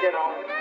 get on.